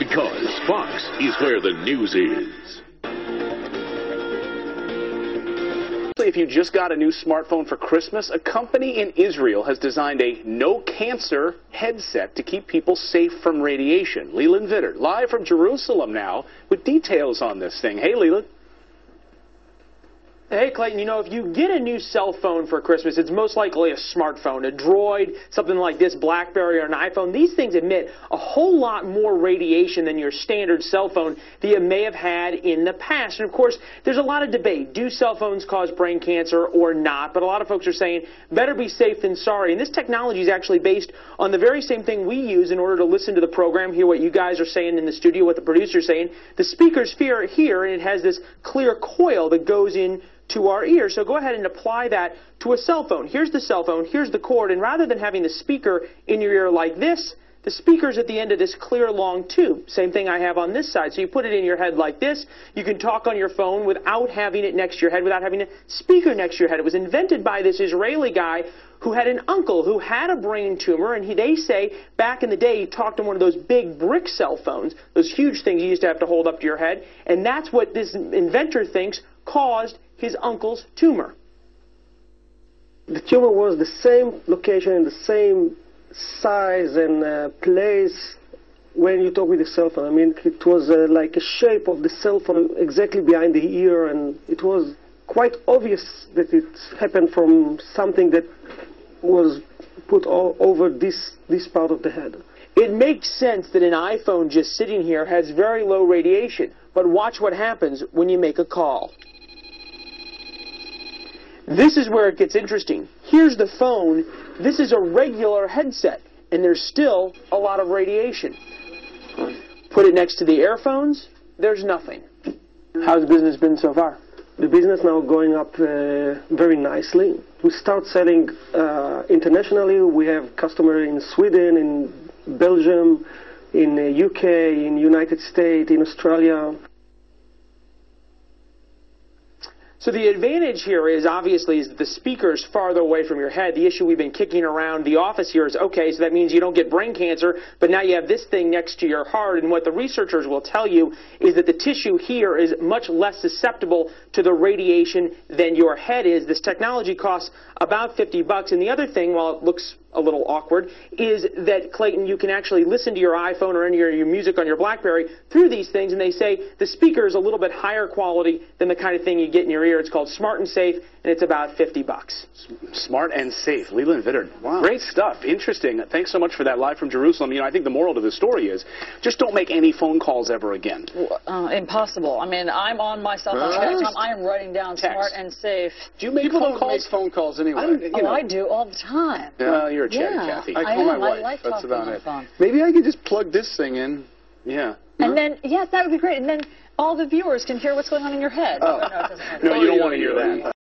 Because Fox is where the news is. If you just got a new smartphone for Christmas, a company in Israel has designed a no cancer headset to keep people safe from radiation. Leland Vittert, live from Jerusalem now, with details on this thing. Hey, Leland. Hey, Clayton, you know, if you get a new cell phone for Christmas, it's most likely a smartphone, a Droid, something like this, BlackBerry or an iPhone. These things emit a whole lot more radiation than your standard cell phone that you may have had in the past. And of course, there's a lot of debate. Do cell phones cause brain cancer or not? But a lot of folks are saying better be safe than sorry. And this technology is actually based on the very same thing we use in order to listen to the program, hear what you guys are saying in the studio, what the producer's saying. The speakers here, and it has this clear coil that goes in to our ear. So go ahead and apply that to a cell phone. Here's the cell phone, here's the cord, and rather than having the speaker in your ear like this, the speaker's at the end of this clear long tube. Same thing I have on this side. So you put it in your head like this. You can talk on your phone without having it next to your head, without having a speaker next to your head. It was invented by this Israeli guy who had an uncle who had a brain tumor, and he, they say back in the day he talked on one of those big brick cell phones, those huge things you used to have to hold up to your head, and that's what this inventor thinks caused his uncle's tumor. The tumor was the same location and the same size and uh, place when you talk with the cell phone. I mean, it was uh, like a shape of the cell phone exactly behind the ear, and it was quite obvious that it happened from something that was put over this, this part of the head. It makes sense that an iPhone just sitting here has very low radiation, but watch what happens when you make a call. This is where it gets interesting. Here's the phone. This is a regular headset, and there's still a lot of radiation. Put it next to the earphones, there's nothing. How's business been so far? The business now going up uh, very nicely. We start selling uh, internationally. We have customers in Sweden, in Belgium, in the UK, in United States, in Australia. So the advantage here is obviously is that the speaker is farther away from your head. The issue we've been kicking around the office here is okay, so that means you don't get brain cancer, but now you have this thing next to your heart. And what the researchers will tell you is that the tissue here is much less susceptible to the radiation than your head is. This technology costs about 50 bucks. And the other thing, while it looks a little awkward, is that, Clayton, you can actually listen to your iPhone or any of your music on your BlackBerry through these things, and they say the speaker is a little bit higher quality than the kind of thing you get in your ear. It's called Smart and Safe, and it's about 50 bucks. Smart and safe. Leland Vittert. Wow. Great stuff. Interesting. Thanks so much for that live from Jerusalem. You know, I think the moral to the story is just don't make any phone calls ever again. Uh, impossible. I mean, I'm on my cell phone every time I am writing down Text. smart and safe. Do you make People phone don't calls? make phone calls anyway. I don't- you Oh, know. I do all the time. Yeah. Well, you're a chatty Yeah. Cathy. I I call my am. I wife. like That's about on it. phone. Maybe I could just plug this thing in. yeah. And then, yes, that would be great. And then all the viewers can hear what's going on in your head. Oh. No, it doesn't matter. No, you don't oh, want to hear that.